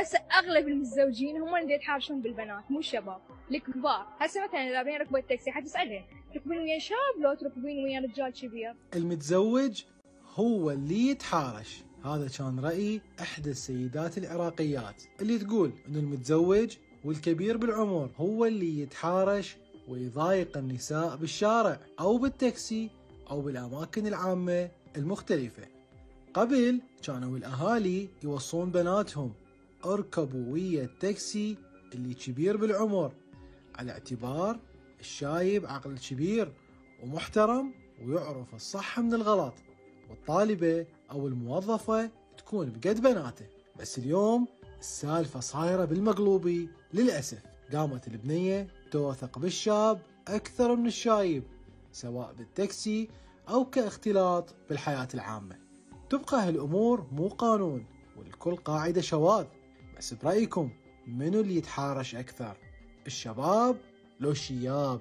هسه أغلب المتزوجين هم اللي يتحاشون بالبنات مو الشباب الكبار. هسه مثلا إذا بين ركبوا التاكسي حتسالهم تركبين ويا شاب لو تركبين ويا رجال كبير؟ المتزوج هو اللي يتحارش. هذا كان رأي إحدى السيدات العراقيات اللي تقول أن المتزوج والكبير بالعمر هو اللي يتحارش ويضايق النساء بالشارع أو بالتاكسي أو بالأماكن العامة المختلفة. قبل كانوا الأهالي يوصون بناتهم اركبوا ويا التاكسي اللي كبير بالعمر على اعتبار الشايب عقل كبير ومحترم ويعرف الصح من الغلط والطالبة أو الموظفة تكون بقد بناته. بس اليوم السالفة صايرة بالمقلوبي للأسف. قامت البنية توثق بالشاب أكثر من الشايب سواء بالتاكسي أو كاختلاط بالحياة العامة. تبقى هالأمور مو قانون والكل قاعدة شواذ. بس برأيكم منو اللي يتحارش أكثر؟ الشباب لو الشياب؟